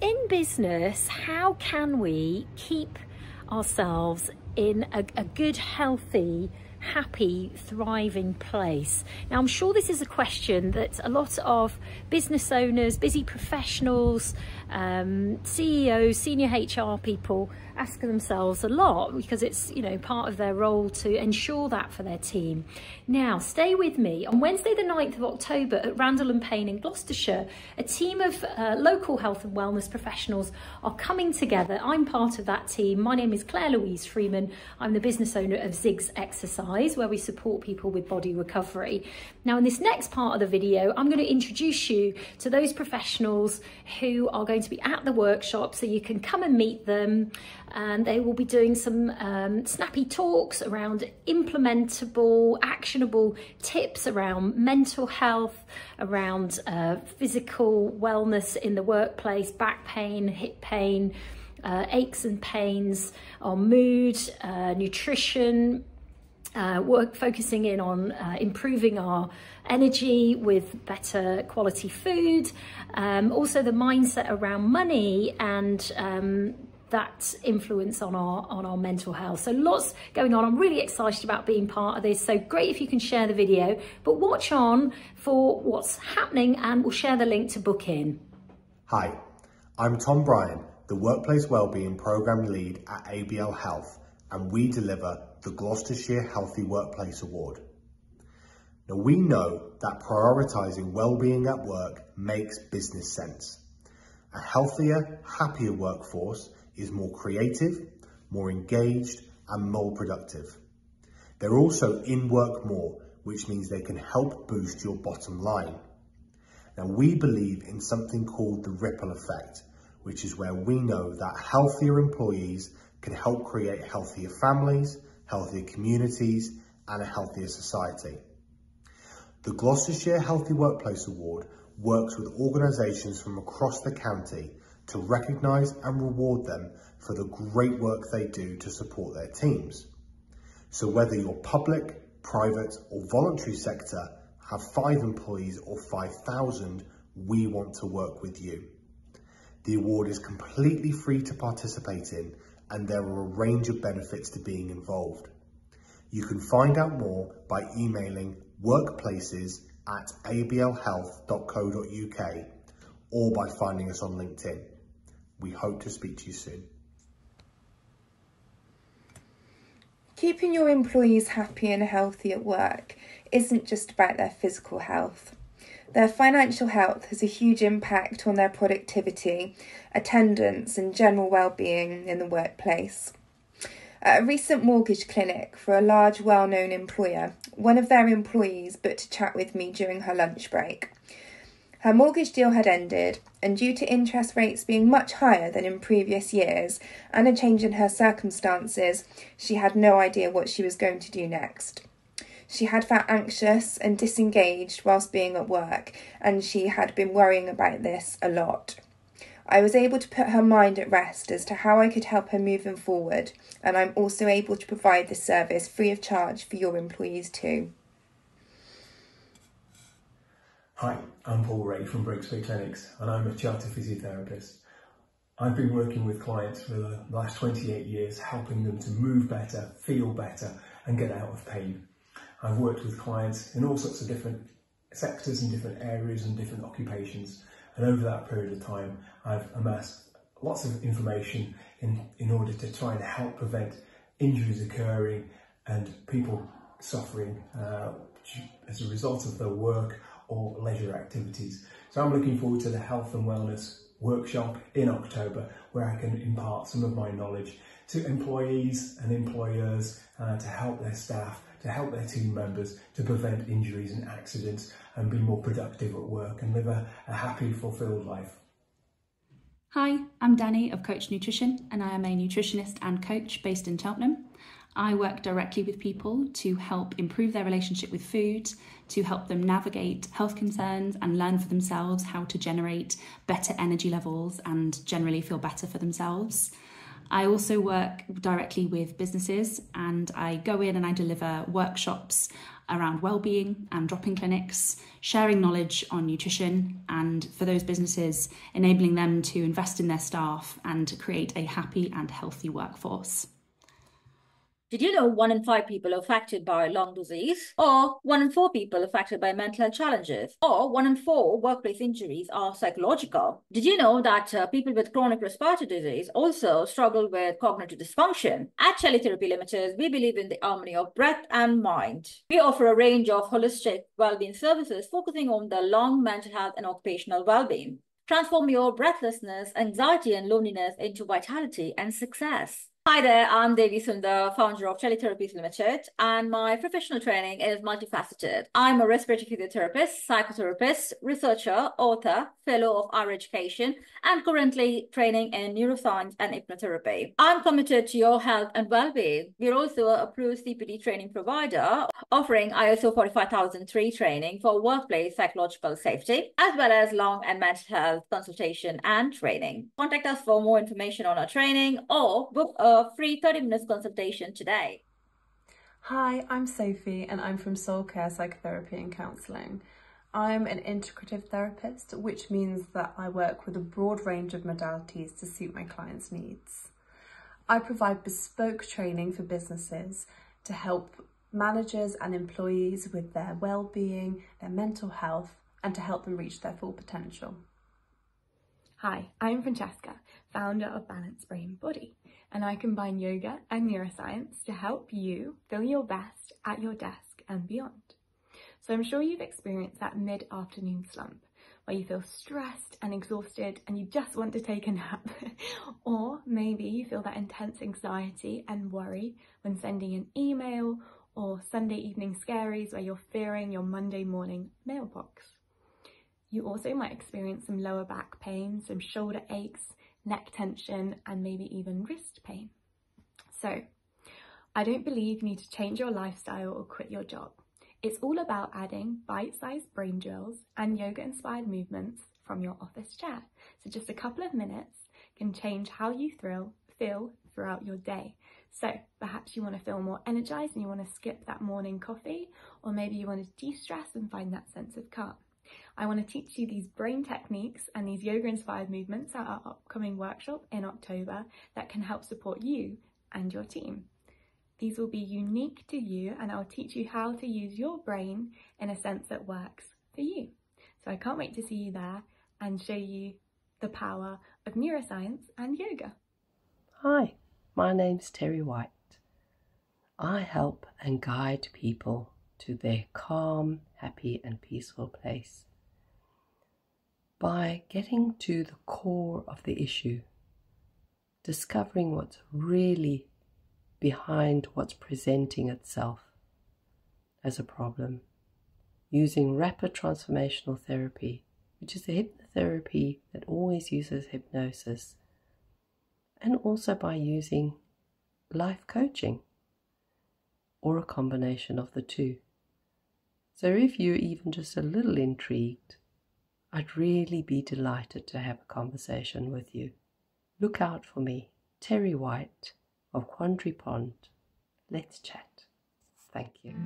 in business, how can we keep ourselves in a, a good, healthy, happy, thriving place? Now, I'm sure this is a question that a lot of business owners, busy professionals, um, CEOs, senior HR people ask themselves a lot because it's, you know, part of their role to ensure that for their team. Now, stay with me. On Wednesday, the 9th of October at Randall and Payne in Gloucestershire, a team of uh, local health and wellness professionals are coming together. I'm part of that team. My name is Claire Louise Freeman. I'm the business owner of Zigs Exercise, where we support people with body recovery. Now, in this next part of the video, I'm going to introduce you to those professionals who are going to be at the workshop so you can come and meet them. And they will be doing some um, snappy talks around implementable, actionable tips around mental health, around uh, physical wellness in the workplace, back pain, hip pain, uh, aches and pains, on mood, uh, nutrition, uh, work focusing in on uh, improving our energy with better quality food, um, also the mindset around money and um, that influence on our on our mental health. So lots going on. I'm really excited about being part of this. So great if you can share the video but watch on for what's happening and we'll share the link to book in. Hi i'm tom bryan the workplace wellbeing program lead at abl health and we deliver the gloucestershire healthy workplace award now we know that prioritizing well-being at work makes business sense a healthier happier workforce is more creative, more engaged and more productive. They're also in work more, which means they can help boost your bottom line. Now we believe in something called the ripple effect, which is where we know that healthier employees can help create healthier families, healthier communities and a healthier society. The Gloucestershire Healthy Workplace Award works with organisations from across the county to recognise and reward them for the great work they do to support their teams. So whether you're public, private or voluntary sector, have five employees or 5,000, we want to work with you. The award is completely free to participate in and there are a range of benefits to being involved. You can find out more by emailing workplaces at ablhealth.co.uk or by finding us on LinkedIn. We hope to speak to you soon. Keeping your employees happy and healthy at work isn't just about their physical health. Their financial health has a huge impact on their productivity, attendance, and general well-being in the workplace. At a recent mortgage clinic for a large well known employer, one of their employees booked to chat with me during her lunch break. Her mortgage deal had ended, and due to interest rates being much higher than in previous years and a change in her circumstances, she had no idea what she was going to do next. She had felt anxious and disengaged whilst being at work, and she had been worrying about this a lot. I was able to put her mind at rest as to how I could help her moving forward, and I'm also able to provide this service free of charge for your employees too. Hi, I'm Paul Ray from Breakspear Clinics and I'm a chartered physiotherapist. I've been working with clients for the last 28 years, helping them to move better, feel better and get out of pain. I've worked with clients in all sorts of different sectors and different areas and different occupations. And over that period of time, I've amassed lots of information in, in order to try and help prevent injuries occurring and people suffering uh, as a result of their work or leisure activities. So I'm looking forward to the health and wellness workshop in October where I can impart some of my knowledge to employees and employers uh, to help their staff, to help their team members to prevent injuries and accidents and be more productive at work and live a, a happy, fulfilled life. Hi, I'm Danny of Coach Nutrition and I am a nutritionist and coach based in Cheltenham. I work directly with people to help improve their relationship with food, to help them navigate health concerns and learn for themselves how to generate better energy levels and generally feel better for themselves. I also work directly with businesses and I go in and I deliver workshops around well-being and drop-in clinics, sharing knowledge on nutrition, and for those businesses, enabling them to invest in their staff and create a happy and healthy workforce. Did you know one in five people are affected by lung disease? Or one in four people affected by mental health challenges? Or one in four workplace injuries are psychological? Did you know that uh, people with chronic respiratory disease also struggle with cognitive dysfunction? At Teletherapy Limited, we believe in the harmony of breath and mind. We offer a range of holistic well-being services focusing on the lung, mental health, and occupational well-being. Transform your breathlessness, anxiety, and loneliness into vitality and success. Hi there, I'm Devi Sundar, founder of Teletherapies Limited, and my professional training is multifaceted. I'm a respiratory physiotherapist, psychotherapist, researcher, author, fellow of higher education, and currently training in neuroscience and hypnotherapy. I'm committed to your health and well-being. We're also a approved CPD training provider, offering ISO 45003 training for workplace psychological safety, as well as lung and mental health consultation and training. Contact us for more information on our training or book a free 30 minutes consultation today. Hi, I'm Sophie and I'm from Soul Care Psychotherapy and Counselling. I'm an integrative therapist, which means that I work with a broad range of modalities to suit my clients' needs. I provide bespoke training for businesses to help managers and employees with their well-being, their mental health, and to help them reach their full potential. Hi, I'm Francesca, founder of Balance Brain Body and I combine yoga and neuroscience to help you feel your best at your desk and beyond. So I'm sure you've experienced that mid-afternoon slump where you feel stressed and exhausted and you just want to take a nap. or maybe you feel that intense anxiety and worry when sending an email or Sunday evening scaries where you're fearing your Monday morning mailbox. You also might experience some lower back pain, some shoulder aches, neck tension, and maybe even wrist pain. So I don't believe you need to change your lifestyle or quit your job. It's all about adding bite-sized brain drills and yoga-inspired movements from your office chair. So just a couple of minutes can change how you thrill, feel throughout your day. So perhaps you want to feel more energized and you want to skip that morning coffee, or maybe you want to de-stress and find that sense of calm. I want to teach you these brain techniques and these yoga inspired movements at our upcoming workshop in October that can help support you and your team. These will be unique to you and I'll teach you how to use your brain in a sense that works for you. So I can't wait to see you there and show you the power of neuroscience and yoga. Hi, my name's Terry White. I help and guide people to their calm, happy, and peaceful place by getting to the core of the issue, discovering what's really behind what's presenting itself as a problem, using rapid transformational therapy, which is the hypnotherapy that always uses hypnosis, and also by using life coaching or a combination of the two. So if you're even just a little intrigued, I'd really be delighted to have a conversation with you. Look out for me, Terry White of Quandary Pond. Let's chat. Thank you.